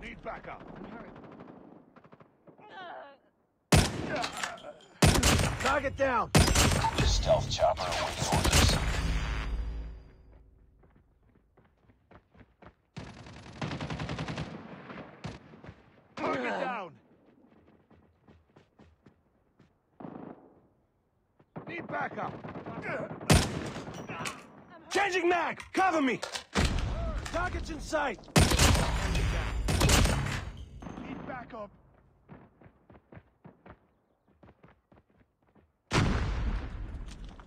Need backup. Target down. Stealth chopper awaits orders. Target down! Need backup! Changing mag. Cover me. Target's in sight. Need backup!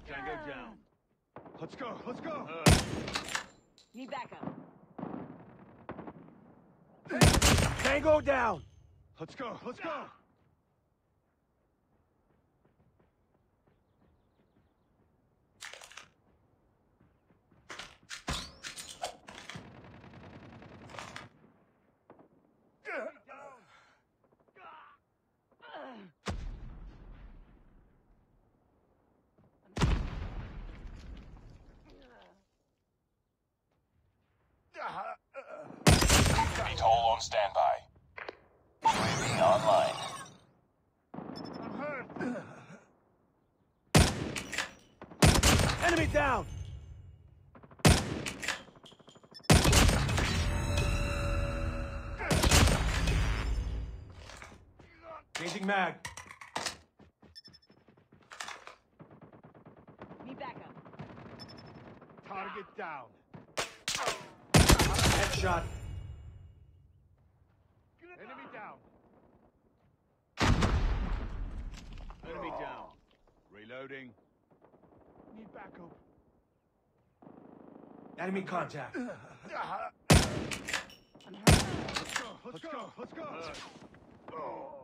Tango down. Let's go, let's go! Uh. Need backup. Tango down. Let's go, let's go! VTOL on standby. UAV online. I'm hurt! Enemy down. Changing mag. Need backup. Target down. Headshot. Enemy down. Enemy down. Reloading. Need backup. Enemy contact. Let's go, let's go, let's go! Target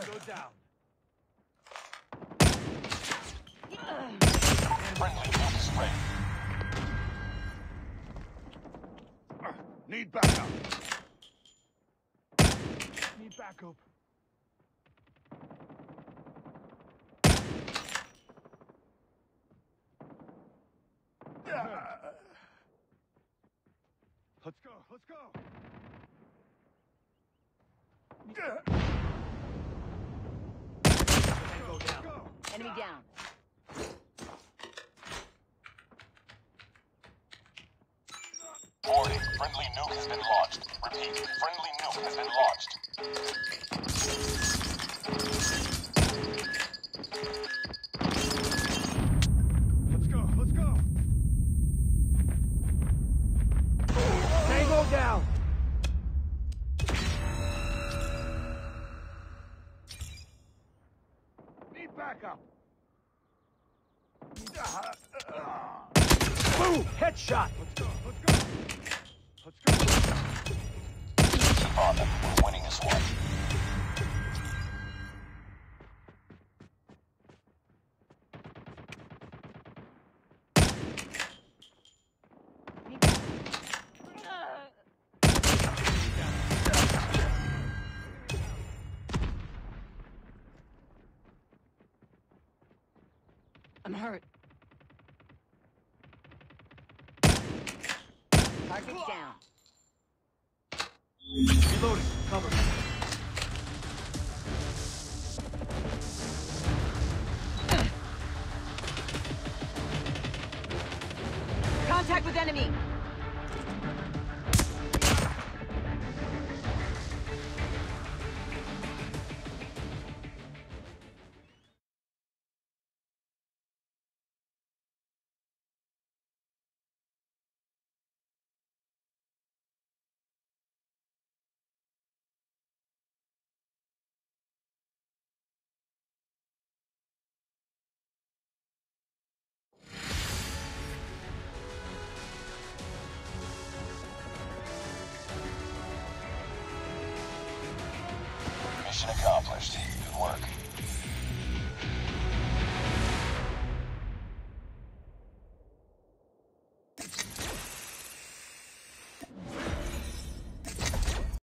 Tango down. Friendly nuke spray. Need backup. Need backup. Let's go, let's go. Tango Let's down. go. Enemy down. Warning, friendly nuke has been launched. Friendly nuke has been launched. Let's go, let's go. Tango down. Need backup. Boom. Headshot. Let's go, let's go. On them. We're winning this one. I'm hurt. Target down. Reloading. Cover. Contact with enemy.